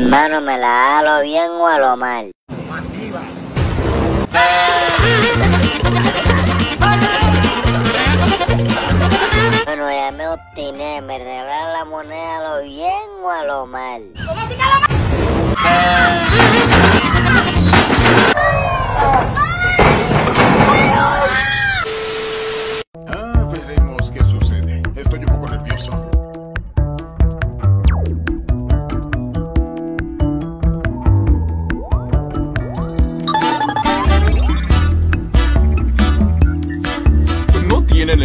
Hermano, ¿me la da a lo bien o a lo mal? Bueno, ya me obstiné, ¿me regalan la moneda a lo bien o a lo mal?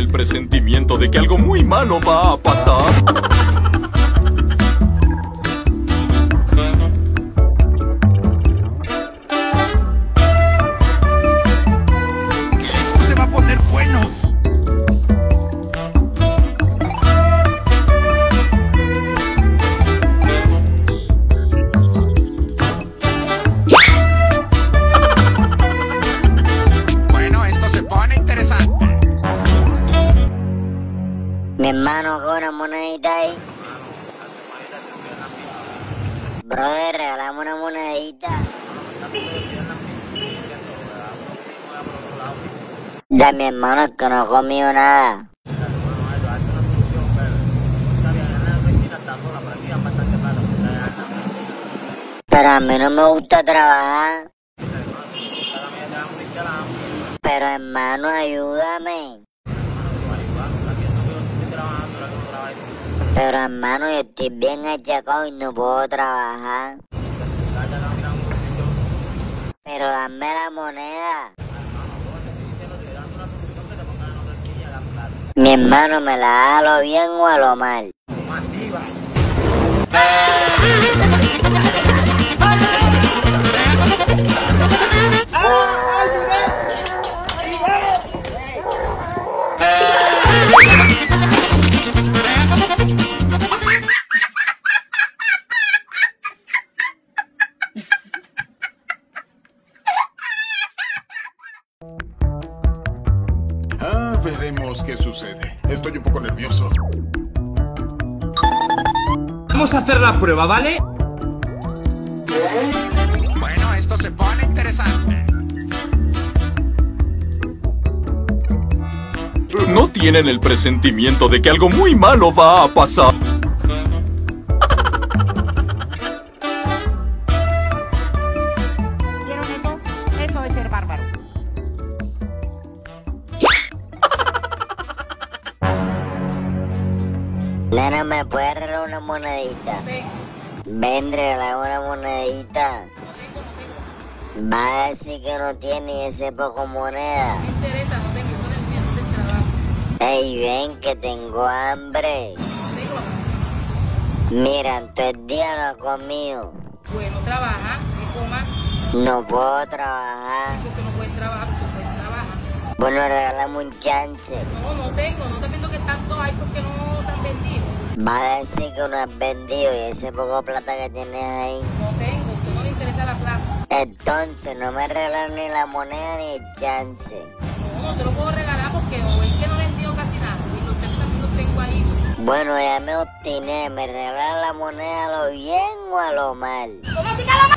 El presentimiento de que algo muy malo va a pasar? Mi hermano con una monedita ahí. Brother, regalamos una monedita. Ya mi hermano que no ha comido nada. Pero a mí no me gusta trabajar. Pero hermano, ayúdame. Pero hermano, yo estoy bien achacado y no puedo trabajar. Pero dame la moneda. Mi hermano, ¿me la da a lo bien o a lo mal? Veremos qué sucede. Estoy un poco nervioso. Vamos a hacer la prueba, ¿vale? Bueno, esto se pone interesante. ¿No tienen el presentimiento de que algo muy malo va a pasar? Nena, ¿me puedes regalar una monedita? Ven, regala una monedita. Va a decir que no tiene ese poco moneda. interesa, no tengo, no tengo trabajo. Ey, ven que tengo hambre. No tengo, Mira, en todo el día no he comido. bueno, trabaja, que coma, No puedo trabajar. porque no puedes trabajar. Bueno, regálame un chance. No, no tengo, no te viendo que tanto hay porque no te has vendido. Va a decir que no has vendido y ese poco plata que tienes ahí. No tengo, que no le interesa la plata. Entonces, no me regalan ni la moneda ni el chance. No, no te lo puedo regalar porque o es que no he vendido casi nada y los pesos también los tengo ahí. Bueno, ya me obstiné. ¿Me regalan la moneda a lo bien o a lo mal? ¿Cómo así que la